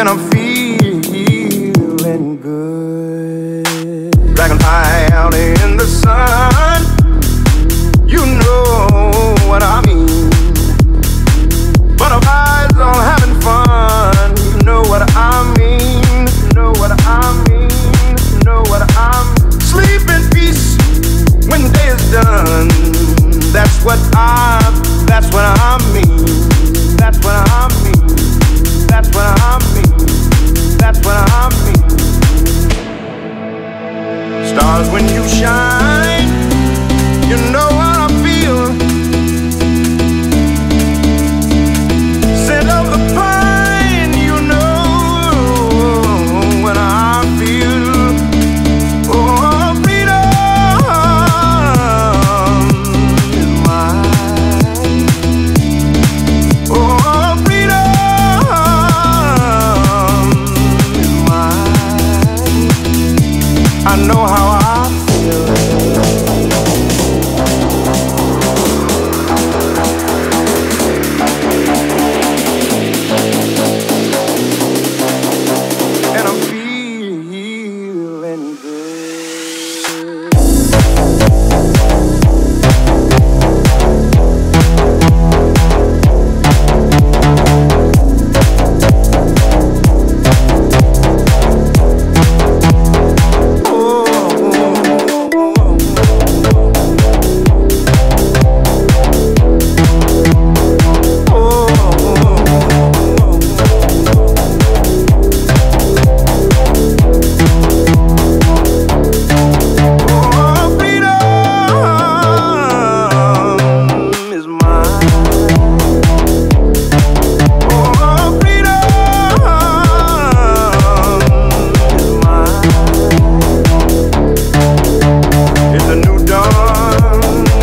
and I'm feeling good. In the sun, you know what I mean. That's what I. That's what I mean. That's what I mean. That's what I mean. That's what I mean. Stars when you shine, know how I on.